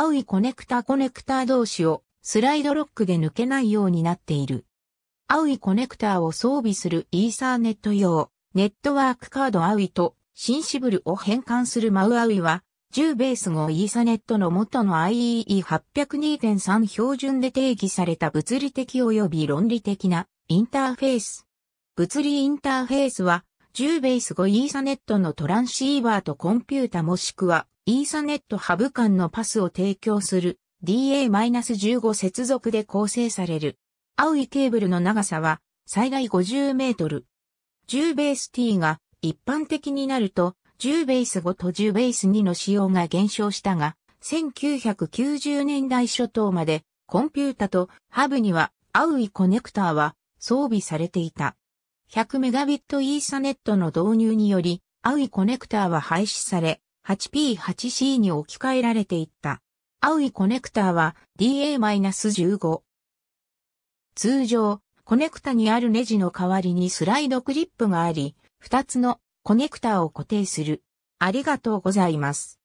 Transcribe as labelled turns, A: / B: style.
A: アウイコネクタコネクタ同士をスライドロックで抜けないようになっている。アウイコネクタを装備するイーサーネット用、ネットワークカードアウイと、シンシブルを変換するマウアウイは、10ベース号イーサネットの元の IEE802.3 標準で定義された物理的及び論理的なインターフェース。物理インターフェースは、10ベース5イーサネットのトランシーバーとコンピュータもしくは、イーサネットハブ間のパスを提供する DA-15 接続で構成される。アウイケーブルの長さは最大50メートル。10ベース T が一般的になると10ベース5と10ベース2の使用が減少したが、1990年代初頭までコンピュータとハブにはアウイコネクターは装備されていた。100メガビットイーサネットの導入により、アウイコネクターは廃止され、8P8C に置き換えられていった。アウイコネクターは DA-15。通常、コネクタにあるネジの代わりにスライドクリップがあり、2つのコネクタを固定する。ありがとうございます。